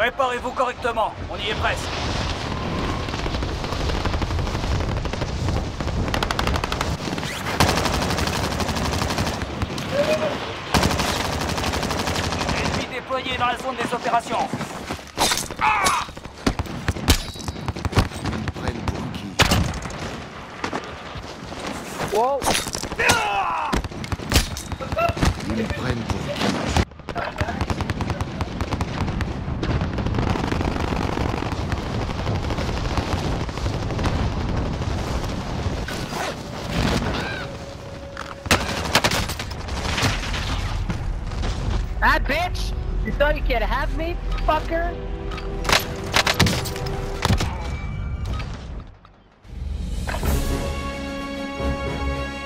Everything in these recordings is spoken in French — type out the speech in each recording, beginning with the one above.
Préparez-vous correctement, on y est presque. Ennemi déployé dans la zone des opérations. Bitch! You thought you could have me, fucker?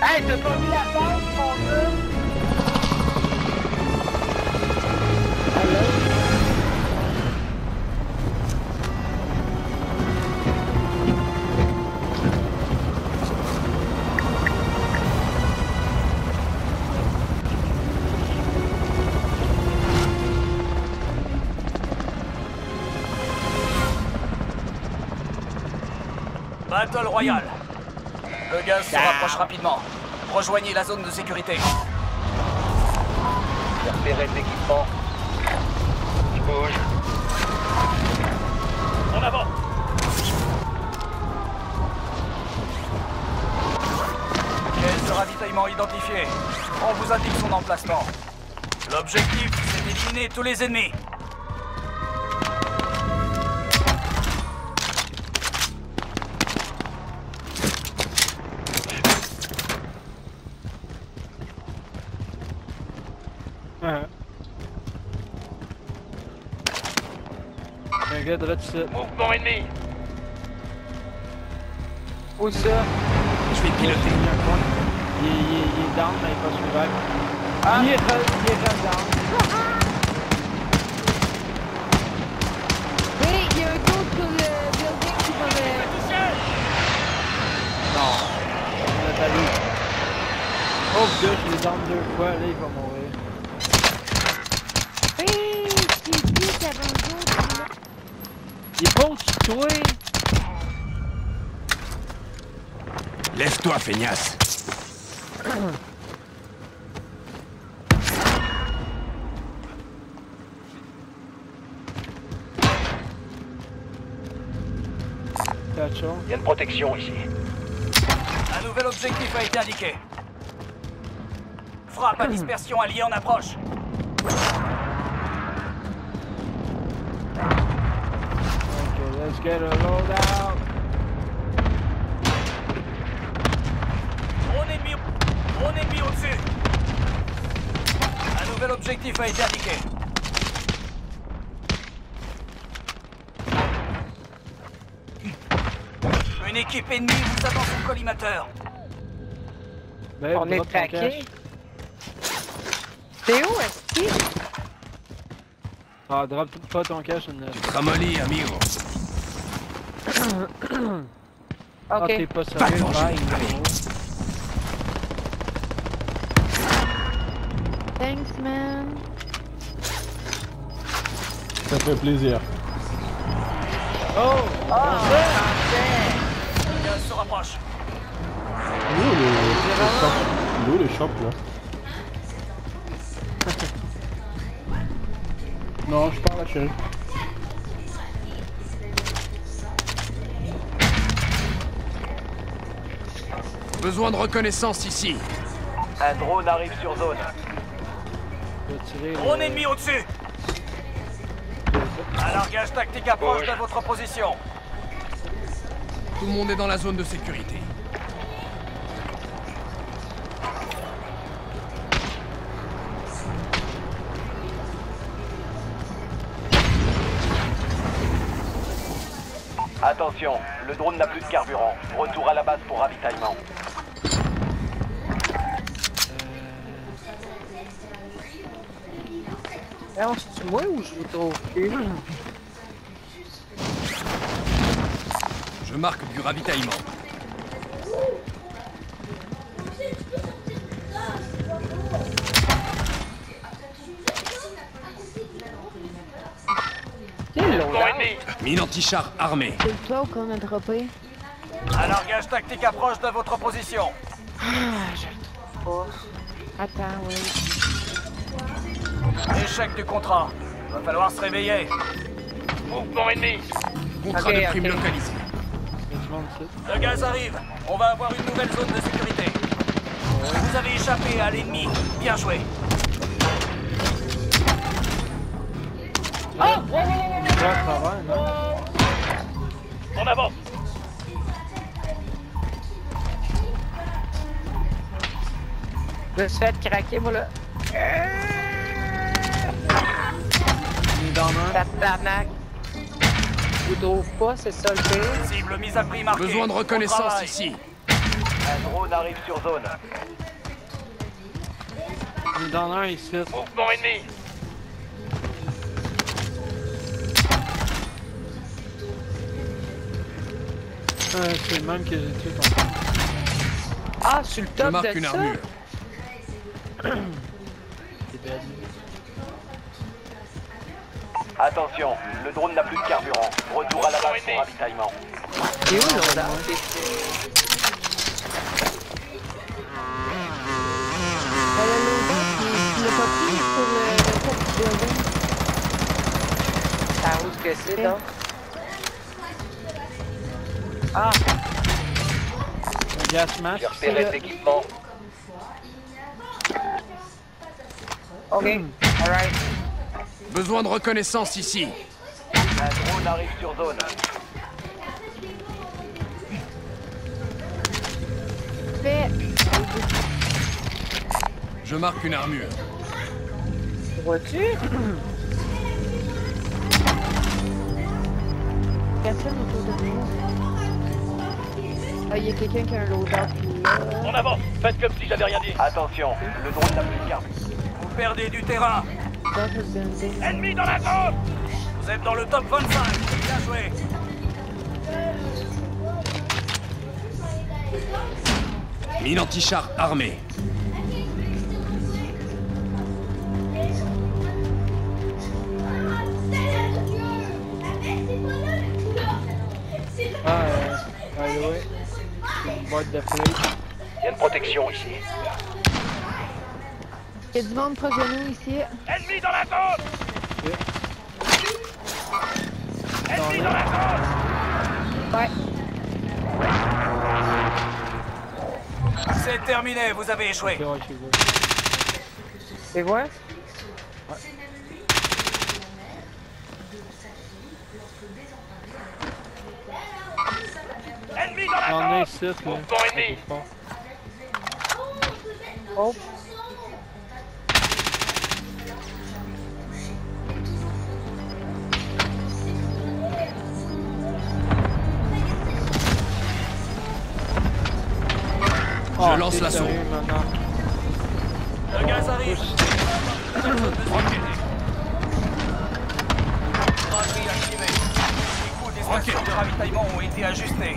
Hey? Hello? Battle Royale. Le gaz se rapproche rapidement. Rejoignez la zone de sécurité. J'ai repéré l'équipement. Je bouge. En avant Caisse de ravitaillement identifiée. On vous indique son emplacement. L'objectif, c'est d'éliminer tous les ennemis. Un gars de là, tu sais. Mouvement ennemi. Où ça? Je vais piloter. Il, est, il, est, il est down, mais il est pas survive. Ah. Il est il est down. Oui, il y a un sur le building qui va me... Non. On pas. Oh, Dieu, je l'ai down deux fois, là, il va mourir. Oui, tu dis qu'il y avait un autre là. Il est toi. Lève-toi, feignasse. Il y a une protection ici. Un nouvel objectif a été indiqué. Frappe à dispersion alliée en approche. Okay, let's get a loadout. Drone ennemi, drone ennemi au-dessus. Un nouvel objectif a été indiqué. Une équipe ennemie vous attend le collimateur. Ben, On est traqué. T'es où, est-ce Ah, drop pas ton cash, une Tu te ramollis, amigo Ah, t'es Ok. pas Va sérieux, t'en bye. chier. Thanks, man. Ça fait plaisir. Oh! Le gaz se rapproche. Il est où le, le le shop là? non, je parle à chérie. Besoin de reconnaissance ici. Un drone arrive sur zone. Drone ennemi au-dessus. Un largage tactique approche de votre position. Tout le monde est dans la zone de sécurité. Attention, le drone n'a plus de carburant. Retour à la base pour ravitaillement. Alors, c'est moi ou je vous Je marque du ravitaillement. Mine anti-char armée. C'est toi qu'on a dropé Un largage tactique approche de votre position. Ah, je le trouve pas. Attends, oui. Échec du contrat. Va falloir se réveiller. Mouvement ennemi. Contrat de prime ok. localisé. Le gaz arrive. On va avoir une nouvelle zone de sécurité. Vous avez échappé à l'ennemi. Bien joué. Non? En avant. Je me suis fait craquer, moi, là. Tabarnak. Vous pas, c'est ça le pire? Cible mise à prix marquée. Besoin de reconnaissance ici. Un drone arrive sur zone. Il est dans un ici. Mouvement ennemi. Euh, c'est le même que j'ai tué. Ah, sur le Je top marque de une ça? armure. Attention, le drone n'a plus de carburant. Retour à la base pour ravitaillement. C'est où, building. Ah, où est-ce que c'est, donc? Ah, gas mask. J'ai repéré le- l'équipement. ok. Alright. Besoin de reconnaissance ici. Un drone arrive sur zone. Je marque une armure. Vois-tu? Personne autour de nous. Ah, il y a quelqu'un qui a un loadout. En avant. Faites comme si j'avais rien dit. Attention, le drone n'a plus de carburant. Vous perdez du terrain. Ennemi dans la zone. Vous êtes dans le top 25. Bien joué. Mine anti-char armée. Ah, euh, by the way. Il y a une protection ici. Il y a du monde proche de nous ici. Ennemi dans la zone. Dans le- Ouais. C'est terminé. Vous avez échoué. Ouais. C'est quoi? Ennemi dans la. Mouvement ennemi. Je oh, lance l'assaut. Le gaz arrive. Les de ravitaillement ont été ajustés.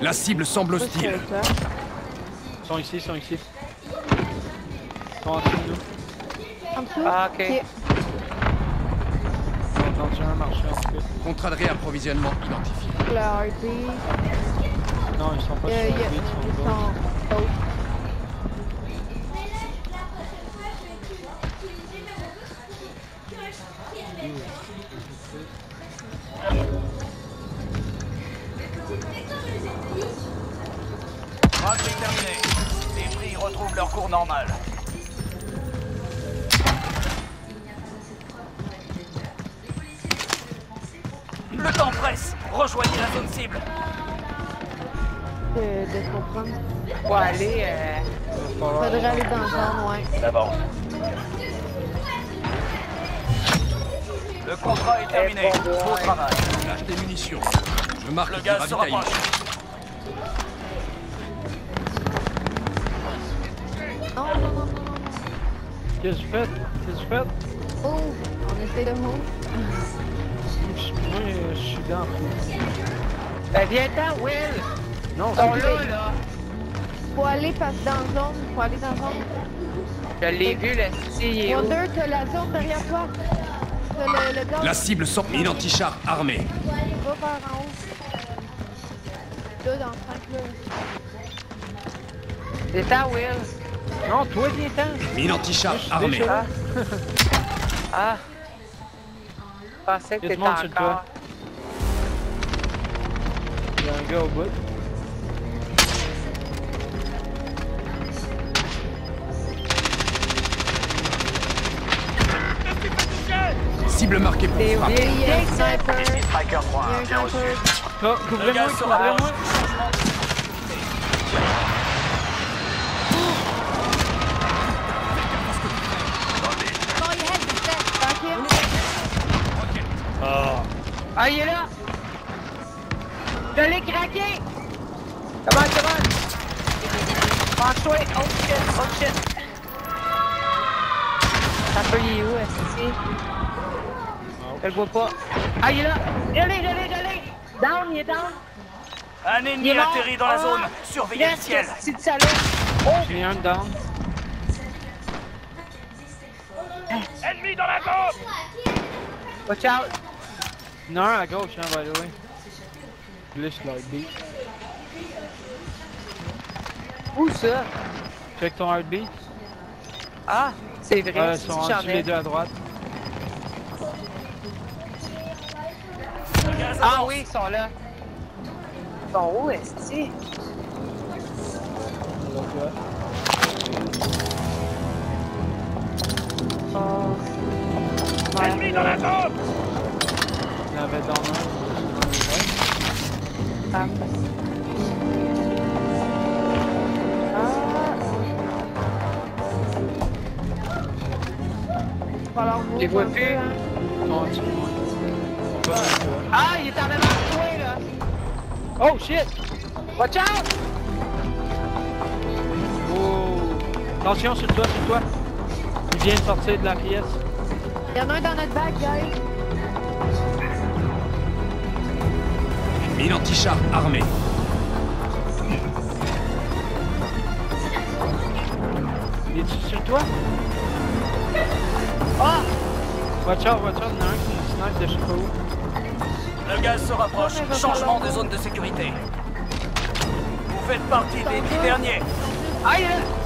La cible semble hostile. Ils sont ici, ils sont ici. Ah, ok. 21 Contrat de réapprovisionnement identifié. Non, ils sont pas de comprendre. Pour aller, euh, Faudrait aller dans le zone, ouais. Avance. Le contrat est terminé. Eh, bon, bon, travail. Lâche des munitions. Je marque Le gaz se rapproche. Non, non, non, non, non. Qu'est-ce que je fais? Qu'est-ce que je fais? Oh, on essaie de move. Je- Moi, je suis dans le ben viens-t'en, Will! Non, sont c'est là, là! Faut aller passer dans la zone. Faut aller dans la zone. Je l'ai vu, le si, il est où? Wonder, t'as la zone derrière toi. Le, le. La cible sort mine anti-char armée. Va par en haut. Là, dans le 5, là. C'est ta Will. Non, toi, viens-t'en. Mine anti-char armée. Ah. Ah. Je pensais que Il y a t'étais encore. Il y a un gars au bout. Cible marquée pour frappe. Il Striker 3, y a un bien reçu. Oh, Oh, il head, c'est Tranquille. Ah, il est là! Je l'ai craqué! Come on, come on! Penche-toi! Oh shit, oh shit! Ça peut, il est où, est-ce que Je le vois pas. Ah, il est là! L'ai, je l'ai! Down, il est down! Un Il ennemi mort! atterrit dans la zone. Ah! Surveillez le ciel. C'est du salaud! Oh! J'ai un down. Ennemi dans la zone Watch out! Il y en a un à gauche, hein, by the way. Glitch like beat. Où ça? Check ton heartbeat. Ah! C'est vrai, ils c'est sont les deux à droite. Ah avance. oui, ils sont là. Ils sont où, est-ce que. Oh. Ennemi dans la zone Il y en avait dans un. Ah. Les vois plus. hein. En Ah, il est en avant de toi, là! Oh shit! Watch out! Oh! Attention sur toi, sur toi! Il vient de sortir de la pièce. Il y en a un dans notre bac, guys. Mine anti-char armée. Il est sur toi? Ah! Watch out, watch out, il y en a un qui snipe de je sais pas où. Le gaz se rapproche. Changement de zone de sécurité. Vous faites partie des dix derniers. Ah,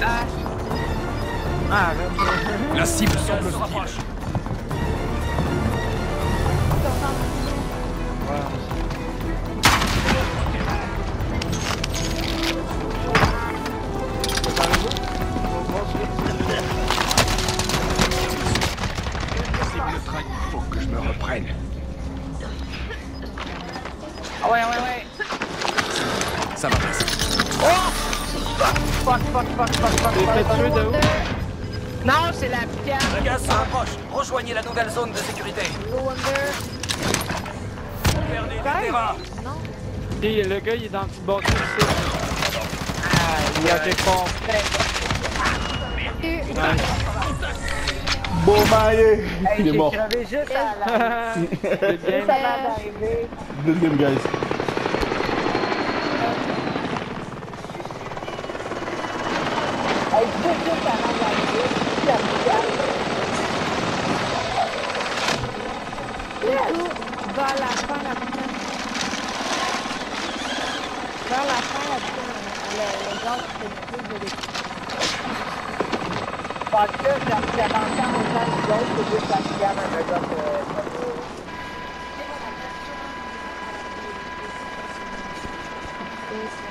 là! Ah. La cible Le semble se rapproche. Faut que je me reprenne. Ah ouais, ouais, ouais. Ça va passer. Fuck, fuck, fuck, fuck, fuck, fuck. tuer de où? Wonder, Non, c'est la pièce. Le gaz se rapproche. Rejoignez la nouvelle zone de sécurité. Perdez terrain. Non. Et le gars, il est dans le petit bâtiment ici. Ah, Il y a quelque part. Bon, bah, il est, Hey, il est j'ai mort. crevé juste à la... Ça va. Deuxième, guys. this.